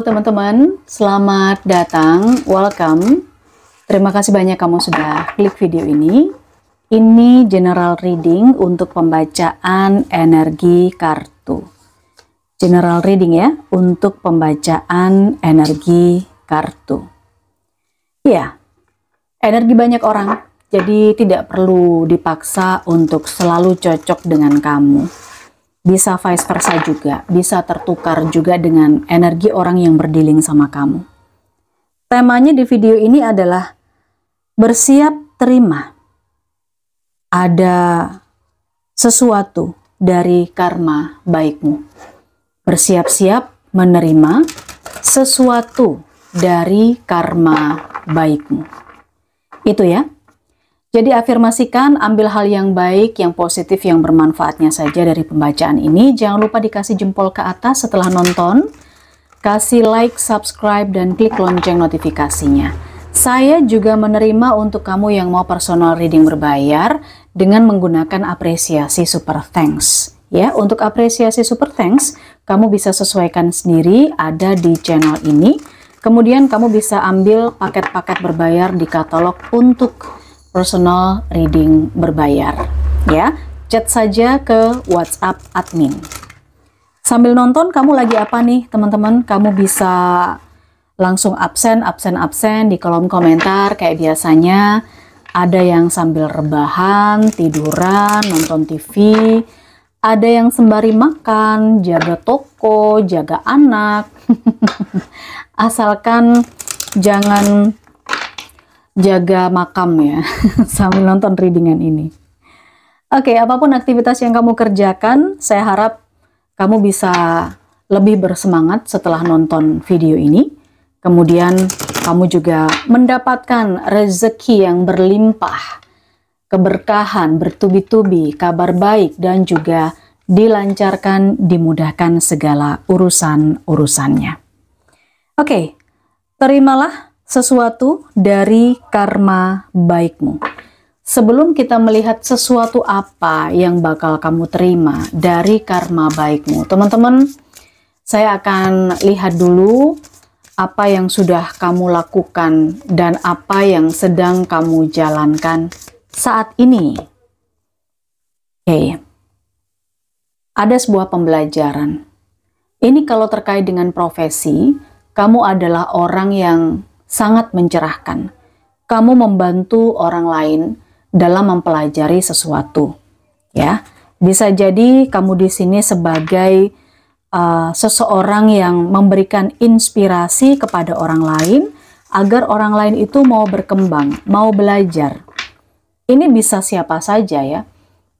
Teman-teman, selamat datang, welcome. Terima kasih banyak kamu sudah klik video ini. Ini general reading untuk pembacaan energi kartu. General reading ya, untuk pembacaan energi kartu. Ya, energi banyak orang, jadi tidak perlu dipaksa untuk selalu cocok dengan kamu bisa vice versa juga, bisa tertukar juga dengan energi orang yang berdiling sama kamu. Temanya di video ini adalah bersiap terima. Ada sesuatu dari karma baikmu. Bersiap-siap menerima sesuatu dari karma baikmu. Itu ya. Jadi afirmasikan, ambil hal yang baik, yang positif, yang bermanfaatnya saja dari pembacaan ini. Jangan lupa dikasih jempol ke atas setelah nonton. Kasih like, subscribe, dan klik lonceng notifikasinya. Saya juga menerima untuk kamu yang mau personal reading berbayar dengan menggunakan apresiasi super thanks. Ya, untuk apresiasi super thanks, kamu bisa sesuaikan sendiri ada di channel ini. Kemudian kamu bisa ambil paket-paket berbayar di katalog untuk personal reading berbayar ya. Chat saja ke WhatsApp admin. Sambil nonton kamu lagi apa nih teman-teman? Kamu bisa langsung absen absen absen di kolom komentar kayak biasanya. Ada yang sambil rebahan tiduran nonton TV ada yang sembari makan jaga toko jaga anak. Asalkan jangan jaga makam ya sambil nonton readingan ini. Oke, apa pun aktivitas yang kamu kerjakan, saya harap kamu bisa lebih bersemangat setelah nonton video ini. Kemudian kamu juga mendapatkan rezeki yang berlimpah, keberkahan, bertubi-tubi, kabar baik, dan juga dilancarkan, dimudahkan segala urusan-urusannya. Oke, terimalah sesuatu dari karma baikmu. Sebelum kita melihat sesuatu apa yang bakal kamu terima dari karma baikmu, teman-teman, saya akan lihat dulu apa yang sudah kamu lakukan dan apa yang sedang kamu jalankan saat ini. Oke, ada sebuah pembelajaran. Ini kalau terkait dengan profesi, kamu adalah orang yang sangat mencerahkan. Kamu membantu orang lain dalam mempelajari sesuatu. Ya, bisa jadi kamu di sini sebagai uh, seseorang yang memberikan inspirasi kepada orang lain agar orang lain itu mau berkembang, mau belajar. Ini bisa siapa saja ya.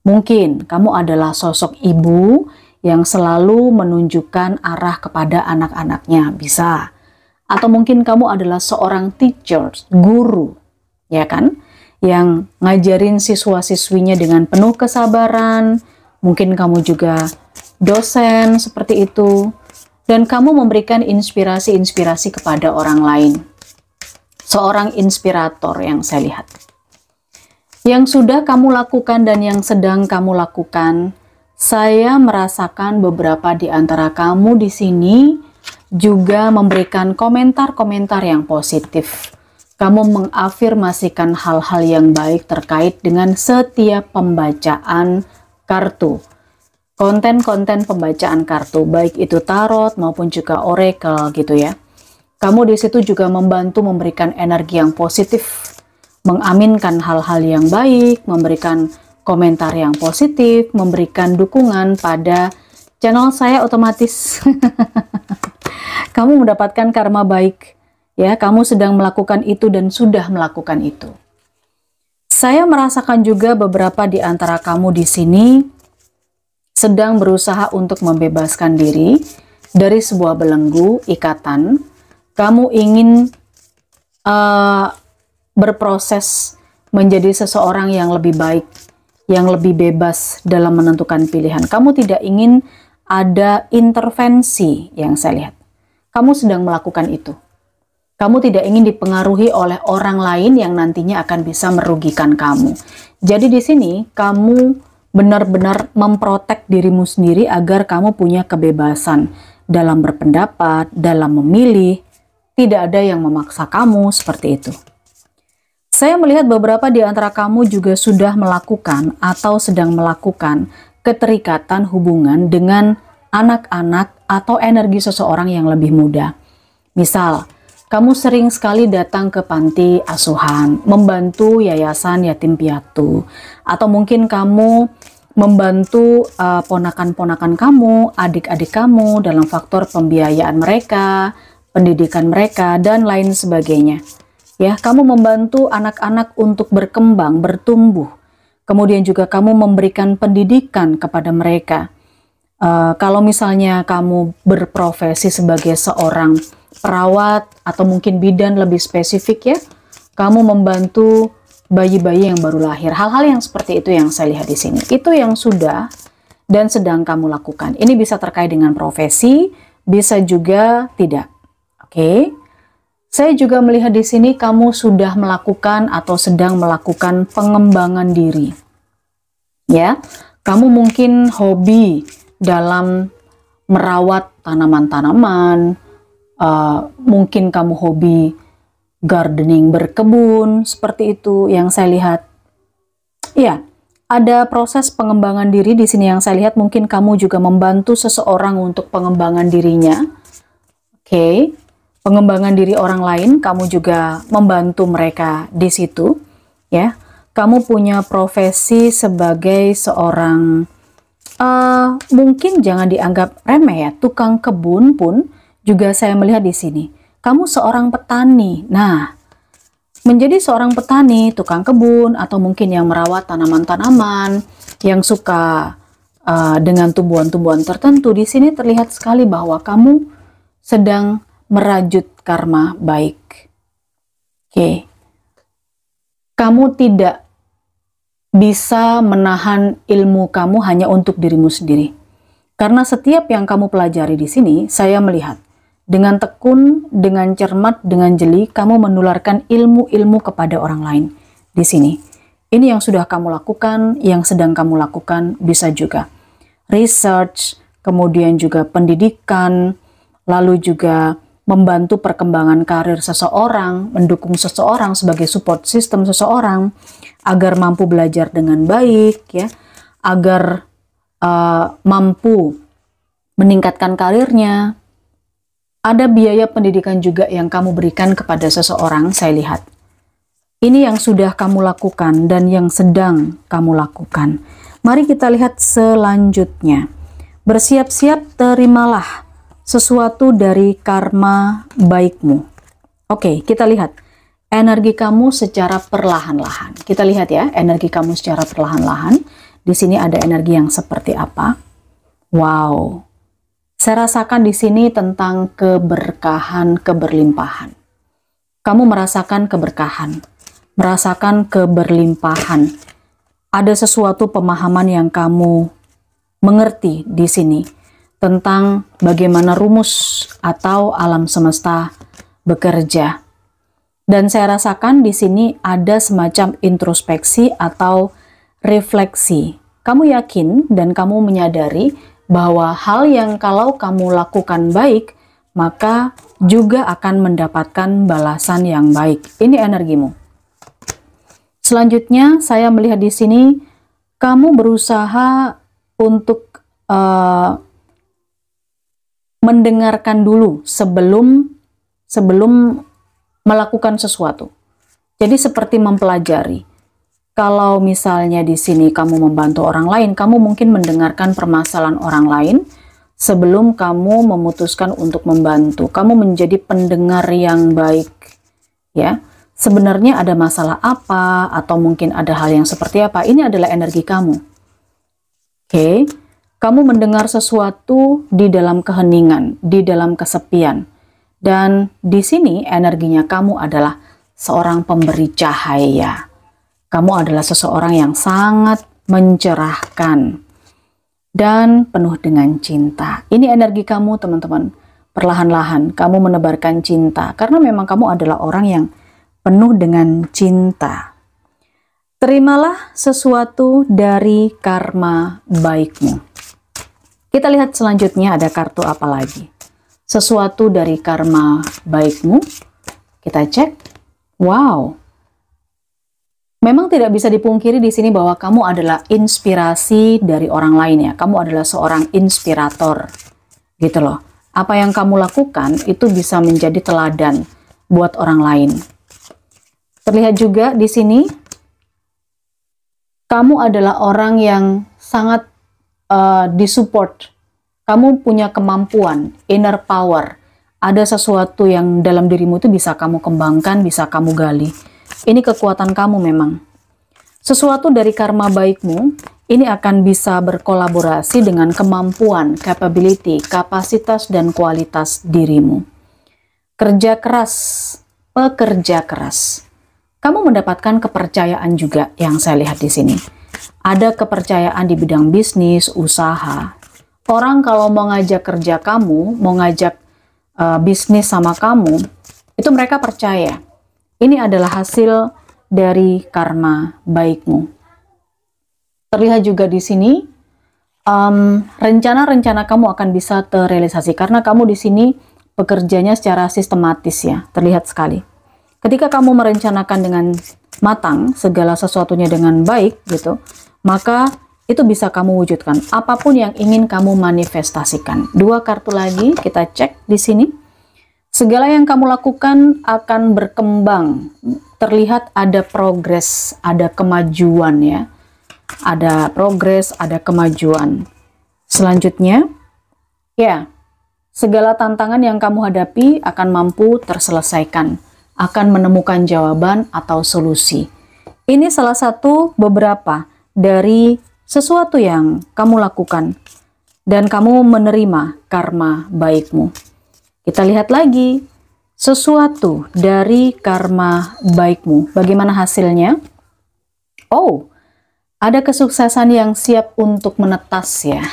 Mungkin kamu adalah sosok ibu yang selalu menunjukkan arah kepada anak-anaknya, bisa atau mungkin kamu adalah seorang teacher, guru, ya kan? Yang ngajarin siswa-siswinya dengan penuh kesabaran, mungkin kamu juga dosen seperti itu, dan kamu memberikan inspirasi-inspirasi kepada orang lain. Seorang inspirator yang saya lihat. Yang sudah kamu lakukan dan yang sedang kamu lakukan, saya merasakan beberapa di antara kamu di sini juga memberikan komentar-komentar yang positif. Kamu mengafirmasikan hal-hal yang baik terkait dengan setiap pembacaan kartu. Konten-konten pembacaan kartu, baik itu tarot maupun juga oracle gitu ya. Kamu di situ juga membantu memberikan energi yang positif, mengaminkan hal-hal yang baik, memberikan komentar yang positif, memberikan dukungan pada channel saya otomatis. kamu mendapatkan karma baik. Ya, kamu sedang melakukan itu dan sudah melakukan itu. Saya merasakan juga beberapa di antara kamu di sini sedang berusaha untuk membebaskan diri dari sebuah belenggu ikatan. Kamu ingin uh, berproses menjadi seseorang yang lebih baik, yang lebih bebas dalam menentukan pilihan. Kamu tidak ingin ada intervensi yang saya lihat kamu sedang melakukan itu. Kamu tidak ingin dipengaruhi oleh orang lain yang nantinya akan bisa merugikan kamu. Jadi di sini kamu benar-benar memprotek dirimu sendiri agar kamu punya kebebasan dalam berpendapat, dalam memilih. Tidak ada yang memaksa kamu seperti itu. Saya melihat beberapa di antara kamu juga sudah melakukan atau sedang melakukan keterikatan hubungan dengan anak-anak atau energi seseorang yang lebih muda. Misal, kamu sering sekali datang ke panti asuhan, membantu yayasan yatim piatu, atau mungkin kamu membantu uh, ponakan-ponakan kamu, adik-adik kamu dalam faktor pembiayaan mereka, pendidikan mereka, dan lain sebagainya. Ya, kamu membantu anak-anak untuk berkembang, bertumbuh. Kemudian juga kamu memberikan pendidikan kepada mereka. Uh, kalau misalnya kamu berprofesi sebagai seorang perawat atau mungkin bidan lebih spesifik ya, kamu membantu bayi-bayi yang baru lahir. Hal-hal yang seperti itu yang saya lihat di sini. Itu yang sudah dan sedang kamu lakukan. Ini bisa terkait dengan profesi, bisa juga tidak. Oke. Okay? Saya juga melihat di sini kamu sudah melakukan atau sedang melakukan pengembangan diri. Ya, kamu mungkin hobi dalam merawat tanaman-tanaman, uh, mungkin kamu hobi gardening berkebun, seperti itu yang saya lihat. Ya, ada proses pengembangan diri di sini yang saya lihat mungkin kamu juga membantu seseorang untuk pengembangan dirinya. Oke, okay. pengembangan diri orang lain, kamu juga membantu mereka di situ, ya. Kamu punya profesi sebagai seorang uh, mungkin jangan dianggap remeh ya, tukang kebun pun juga saya melihat di sini kamu seorang petani. Nah, menjadi seorang petani, tukang kebun, atau mungkin yang merawat tanaman-tanaman, yang suka uh, dengan tumbuhan-tumbuhan tertentu, di sini terlihat sekali bahwa kamu sedang merajut karma baik. Oke, okay. kamu tidak bisa menahan ilmu kamu hanya untuk dirimu sendiri. Karena setiap yang kamu pelajari di sini, saya melihat dengan tekun, dengan cermat, dengan jeli, kamu menularkan ilmu-ilmu kepada orang lain di sini. Ini yang sudah kamu lakukan, yang sedang kamu lakukan bisa juga research, kemudian juga pendidikan, lalu juga membantu perkembangan karir seseorang, mendukung seseorang sebagai support system seseorang agar mampu belajar dengan baik, ya, agar uh, mampu meningkatkan karirnya, ada biaya pendidikan juga yang kamu berikan kepada seseorang, saya lihat. Ini yang sudah kamu lakukan dan yang sedang kamu lakukan. Mari kita lihat selanjutnya. Bersiap-siap terimalah sesuatu dari karma baikmu. Oke, kita lihat energi kamu secara perlahan-lahan. Kita lihat ya, energi kamu secara perlahan-lahan. Di sini ada energi yang seperti apa? Wow, saya rasakan di sini tentang keberkahan, keberlimpahan. Kamu merasakan keberkahan, merasakan keberlimpahan. Ada sesuatu pemahaman yang kamu mengerti di sini tentang bagaimana rumus atau alam semesta bekerja. Dan saya rasakan di sini ada semacam introspeksi atau refleksi. Kamu yakin dan kamu menyadari bahwa hal yang kalau kamu lakukan baik, maka juga akan mendapatkan balasan yang baik. Ini energimu. Selanjutnya, saya melihat di sini kamu berusaha untuk uh, mendengarkan dulu sebelum sebelum melakukan sesuatu. Jadi seperti mempelajari. Kalau misalnya di sini kamu membantu orang lain, kamu mungkin mendengarkan permasalahan orang lain sebelum kamu memutuskan untuk membantu. Kamu menjadi pendengar yang baik, ya. Sebenarnya ada masalah apa atau mungkin ada hal yang seperti apa? Ini adalah energi kamu. Oke. Okay? Kamu mendengar sesuatu di dalam keheningan, di dalam kesepian. Dan di sini energinya kamu adalah seorang pemberi cahaya kamu adalah seseorang yang sangat mencerahkan dan penuh dengan cinta. Ini energi kamu, teman-teman. Perlahan-lahan kamu menebarkan cinta karena memang kamu adalah orang yang penuh dengan cinta. Terimalah sesuatu dari karma baikmu. Kita lihat selanjutnya ada kartu apa lagi. Sesuatu dari karma baikmu? Kita cek. Wow. Memang tidak bisa dipungkiri di sini bahwa kamu adalah inspirasi dari orang lain ya. Kamu adalah seorang inspirator. Gitu loh. Apa yang kamu lakukan itu bisa menjadi teladan buat orang lain. Terlihat juga di sini kamu adalah orang yang sangat uh, disupport kamu punya kemampuan, inner power, ada sesuatu yang dalam dirimu itu bisa kamu kembangkan, bisa kamu gali. Ini kekuatan kamu memang. Sesuatu dari karma baikmu, ini akan bisa berkolaborasi dengan kemampuan, capability, kapasitas, dan kualitas dirimu. Kerja keras, pekerja keras. Kamu mendapatkan kepercayaan juga yang saya lihat di sini. Ada kepercayaan di bidang bisnis, usaha, orang kalau mau ngajak kerja kamu, mau ngajak uh, bisnis sama kamu, itu mereka percaya. Ini adalah hasil dari karma baikmu. Terlihat juga di sini, rencana-rencana um, kamu akan bisa terrealisasi karena kamu di sini bekerjanya secara sistematis ya, terlihat sekali. Ketika kamu merencanakan dengan matang segala sesuatunya dengan baik gitu, maka itu bisa kamu wujudkan. Apa pun yang ingin kamu manifestasikan. Dua kartu lagi kita cek di sini. Segala yang kamu lakukan akan berkembang. Terlihat ada progres, ada kemajuan ya. Ada progres, ada kemajuan. Selanjutnya, ya, segala tantangan yang kamu hadapi akan mampu terselesaikan, akan menemukan jawaban atau solusi. Ini salah satu beberapa dari sesuatu yang kamu lakukan dan kamu menerima karma baikmu. Kita lihat lagi sesuatu dari karma baikmu. Bagaimana hasilnya? Oh, ada kesuksesan yang siap untuk menetas ya.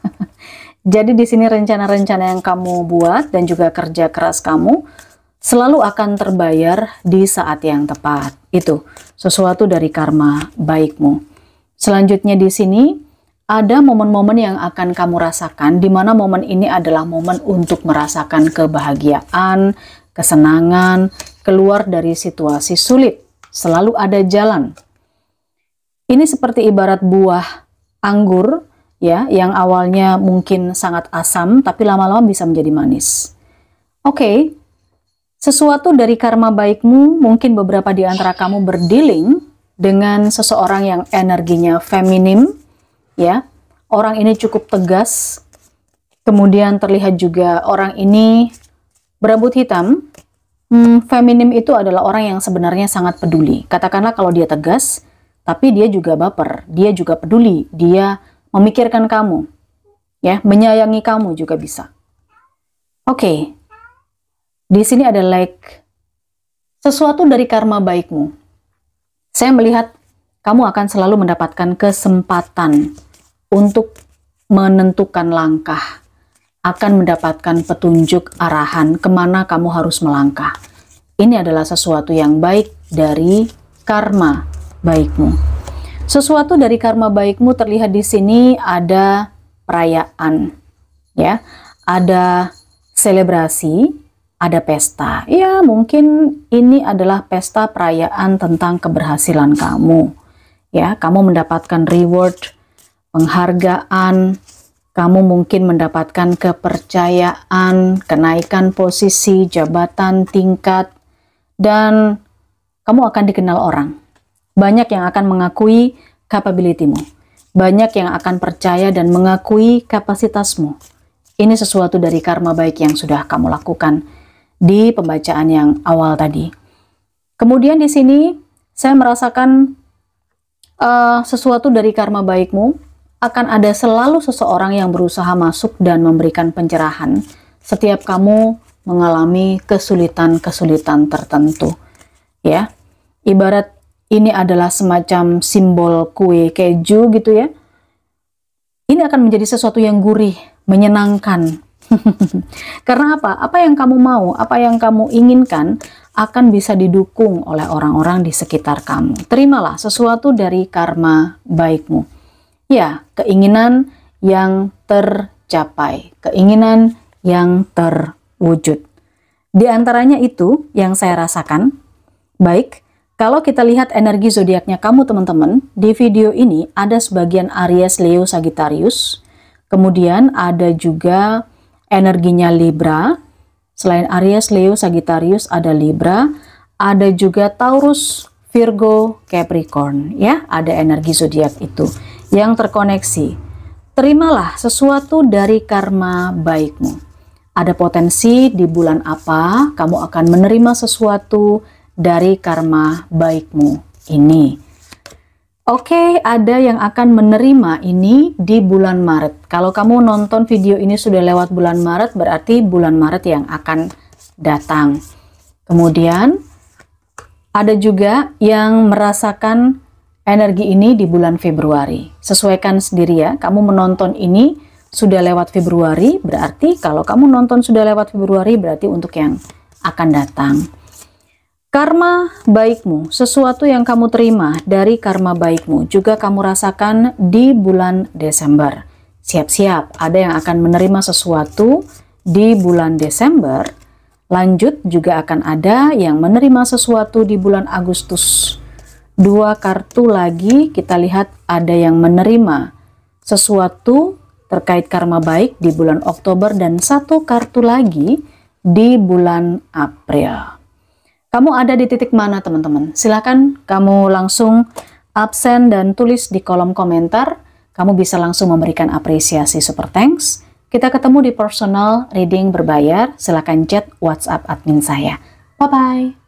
Jadi di sini rencana-rencana yang kamu buat dan juga kerja keras kamu selalu akan terbayar di saat yang tepat. Itu sesuatu dari karma baikmu. Selanjutnya di sini ada momen-momen yang akan kamu rasakan di mana momen ini adalah momen untuk merasakan kebahagiaan, kesenangan, keluar dari situasi sulit. Selalu ada jalan. Ini seperti ibarat buah anggur ya yang awalnya mungkin sangat asam tapi lama-lama bisa menjadi manis. Oke, okay, sesuatu dari karma baikmu mungkin beberapa di antara kamu berdealing dengan seseorang yang energinya feminim, ya. Orang ini cukup tegas. Kemudian terlihat juga orang ini berambut hitam. Hmm, feminim itu adalah orang yang sebenarnya sangat peduli. Katakanlah kalau dia tegas, tapi dia juga baper, dia juga peduli, dia memikirkan kamu, ya, menyayangi kamu juga bisa. Oke, okay. di sini ada like sesuatu dari karma baikmu saya melihat kamu akan selalu mendapatkan kesempatan untuk menentukan langkah, akan mendapatkan petunjuk arahan ke mana kamu harus melangkah. Ini adalah sesuatu yang baik dari karma baikmu. Sesuatu dari karma baikmu terlihat di sini ada perayaan, ya, ada selebrasi, ada pesta. Ya, mungkin ini adalah pesta perayaan tentang keberhasilan kamu. Ya, kamu mendapatkan reward, penghargaan, kamu mungkin mendapatkan kepercayaan, kenaikan posisi, jabatan, tingkat, dan kamu akan dikenal orang. Banyak yang akan mengakui capability-mu. Banyak yang akan percaya dan mengakui kapasitasmu. Ini sesuatu dari karma baik yang sudah kamu lakukan di pembacaan yang awal tadi. Kemudian di sini saya merasakan uh, sesuatu dari karma baikmu akan ada selalu seseorang yang berusaha masuk dan memberikan pencerahan setiap kamu mengalami kesulitan-kesulitan tertentu. Ya, ibarat ini adalah semacam simbol kue keju gitu ya. Ini akan menjadi sesuatu yang gurih, menyenangkan, Karena apa? Apa yang kamu mau, apa yang kamu inginkan akan bisa didukung oleh orang-orang di sekitar kamu. Terimalah sesuatu dari karma baikmu. Ya, keinginan yang tercapai, keinginan yang terwujud. Di antaranya itu yang saya rasakan. Baik, kalau kita lihat energi zodiaknya kamu teman-teman, di video ini ada sebagian Aries, Leo, Sagittarius. Kemudian ada juga energinya Libra. Selain Aries, Leo, Sagittarius ada Libra, ada juga Taurus, Virgo, Capricorn ya, ada energi zodiak itu yang terkoneksi. Terimalah sesuatu dari karma baikmu. Ada potensi di bulan apa kamu akan menerima sesuatu dari karma baikmu ini. Oke, ada yang akan menerima ini di bulan Maret. Kalau kamu nonton video ini sudah lewat bulan Maret, berarti bulan Maret yang akan datang. Kemudian, ada juga yang merasakan energi ini di bulan Februari. Sesuaikan sendiri ya, kamu menonton ini sudah lewat Februari, berarti kalau kamu nonton sudah lewat Februari, berarti untuk yang akan datang. Karma baikmu, sesuatu yang kamu terima dari karma baikmu, juga kamu rasakan di bulan Desember. Siap-siap, ada yang akan menerima sesuatu di bulan Desember. Lanjut, juga akan ada yang menerima sesuatu di bulan Agustus. Dua kartu lagi, kita lihat ada yang menerima sesuatu terkait karma baik di bulan Oktober dan satu kartu lagi di bulan April. Kamu ada di titik mana teman-teman? Silahkan kamu langsung absen dan tulis di kolom komentar. Kamu bisa langsung memberikan apresiasi super thanks. Kita ketemu di personal reading berbayar. Silahkan chat WhatsApp admin saya. Bye-bye.